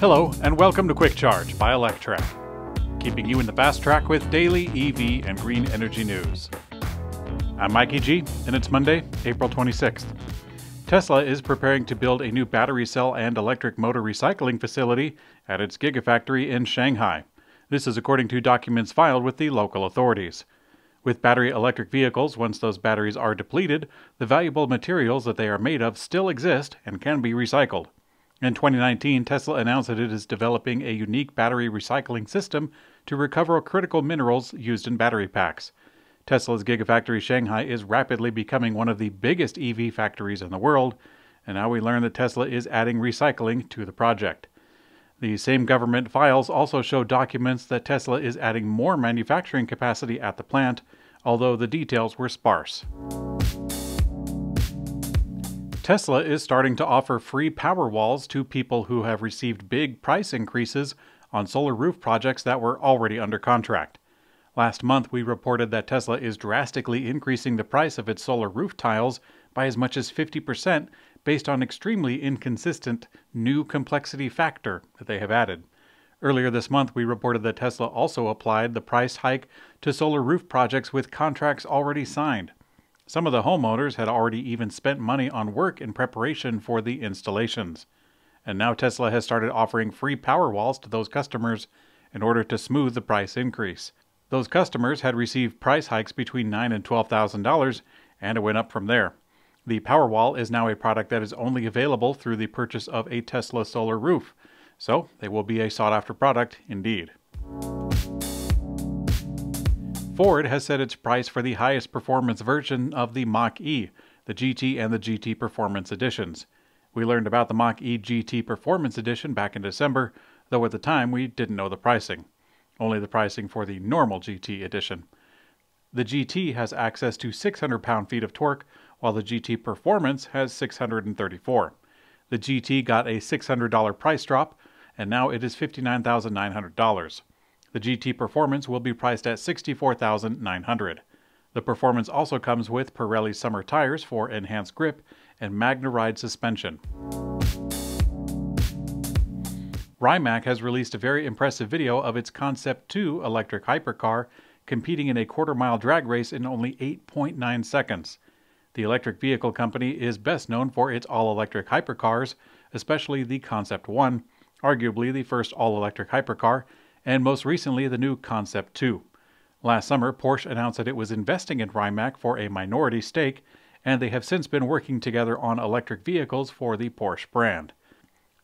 Hello, and welcome to Quick Charge by Electrek, keeping you in the fast track with daily EV and green energy news. I'm Mikey G, and it's Monday, April 26th. Tesla is preparing to build a new battery cell and electric motor recycling facility at its Gigafactory in Shanghai. This is according to documents filed with the local authorities. With battery electric vehicles, once those batteries are depleted, the valuable materials that they are made of still exist and can be recycled. In 2019, Tesla announced that it is developing a unique battery recycling system to recover critical minerals used in battery packs. Tesla's Gigafactory Shanghai is rapidly becoming one of the biggest EV factories in the world, and now we learn that Tesla is adding recycling to the project. The same government files also show documents that Tesla is adding more manufacturing capacity at the plant, although the details were sparse. Tesla is starting to offer free power walls to people who have received big price increases on solar roof projects that were already under contract. Last month, we reported that Tesla is drastically increasing the price of its solar roof tiles by as much as 50% based on extremely inconsistent new complexity factor that they have added. Earlier this month, we reported that Tesla also applied the price hike to solar roof projects with contracts already signed. Some of the homeowners had already even spent money on work in preparation for the installations. And now Tesla has started offering free power walls to those customers in order to smooth the price increase. Those customers had received price hikes between nine and twelve thousand dollars, and it went up from there. The Powerwall is now a product that is only available through the purchase of a Tesla solar roof, so they will be a sought after product indeed. Ford has set its price for the highest performance version of the Mach E, the GT and the GT Performance editions. We learned about the Mach E GT Performance Edition back in December, though at the time we didn't know the pricing. Only the pricing for the normal GT edition. The GT has access to 600 pound feet of torque, while the GT Performance has 634. The GT got a $600 price drop, and now it is $59,900. The GT Performance will be priced at 64,900. The Performance also comes with Pirelli summer tires for enhanced grip and MagneRide suspension. Rimac has released a very impressive video of its Concept 2 electric hypercar competing in a quarter mile drag race in only 8.9 seconds. The electric vehicle company is best known for its all electric hypercars, especially the Concept 1, arguably the first all electric hypercar, and most recently the new Concept 2. Last summer, Porsche announced that it was investing in Rimac for a minority stake, and they have since been working together on electric vehicles for the Porsche brand.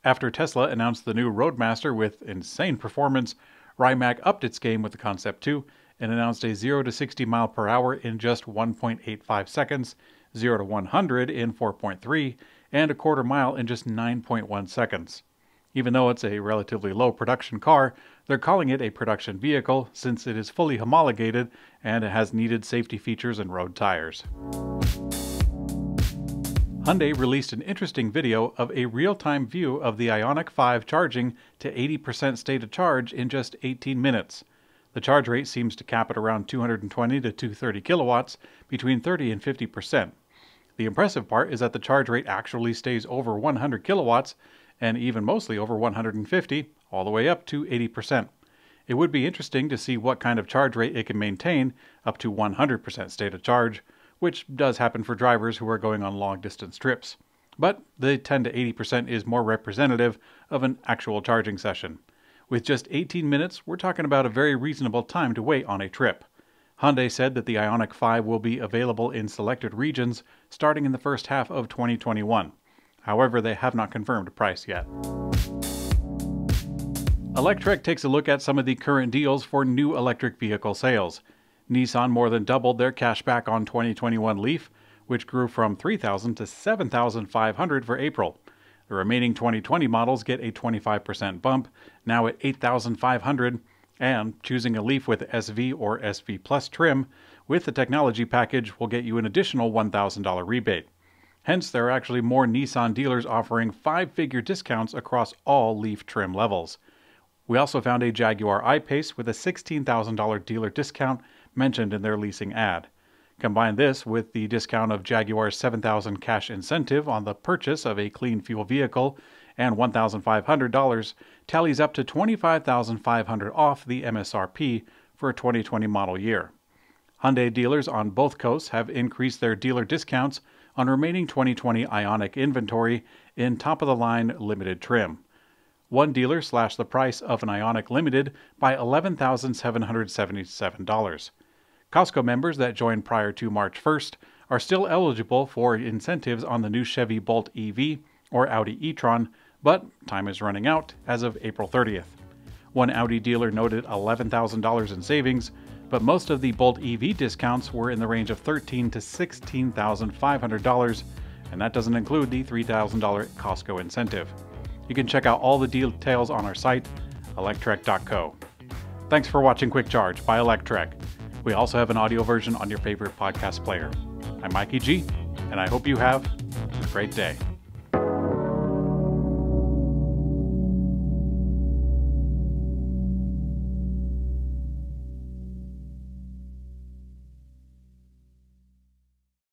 After Tesla announced the new Roadmaster with insane performance, Rimac upped its game with the Concept 2 and announced a 0 to 60 mile per hour in just 1.85 seconds, 0 to 100 in 4.3, and a quarter mile in just 9.1 seconds. Even though it's a relatively low production car, they're calling it a production vehicle since it is fully homologated and it has needed safety features and road tires. Hyundai released an interesting video of a real-time view of the Ioniq 5 charging to 80% state of charge in just 18 minutes. The charge rate seems to cap at around 220 to 230 kilowatts, between 30 and 50%. The impressive part is that the charge rate actually stays over 100 kilowatts and even mostly over 150, all the way up to 80%. It would be interesting to see what kind of charge rate it can maintain up to 100% state of charge, which does happen for drivers who are going on long distance trips. But the 10 to 80% is more representative of an actual charging session. With just 18 minutes, we're talking about a very reasonable time to wait on a trip. Hyundai said that the Ioniq 5 will be available in selected regions starting in the first half of 2021. However, they have not confirmed a price yet. Electrek takes a look at some of the current deals for new electric vehicle sales. Nissan more than doubled their cashback on 2021 Leaf, which grew from 3,000 to 7,500 for April. The remaining 2020 models get a 25% bump, now at 8,500, and choosing a Leaf with SV or SV Plus trim with the technology package will get you an additional $1,000 rebate. Hence, there are actually more Nissan dealers offering five figure discounts across all Leaf trim levels. We also found a Jaguar I-Pace with a $16,000 dealer discount mentioned in their leasing ad. Combine this with the discount of Jaguar's 7000 cash incentive on the purchase of a clean fuel vehicle, and $1,500 tallies up to $25,500 off the MSRP for a 2020 model year. Hyundai dealers on both coasts have increased their dealer discounts on remaining 2020 Ioniq inventory in top of the line limited trim. One dealer slashed the price of an Ioniq Limited by $11,777. Costco members that joined prior to March 1st are still eligible for incentives on the new Chevy Bolt EV or Audi e-tron, but time is running out as of April 30th. One Audi dealer noted $11,000 in savings, but most of the Bolt EV discounts were in the range of $13,000 to $16,500, and that doesn't include the $3,000 Costco incentive. You can check out all the details on our site, electrek.co. Thanks for watching Quick Charge by Electrek. We also have an audio version on your favorite podcast player. I'm Mikey G, and I hope you have a great day.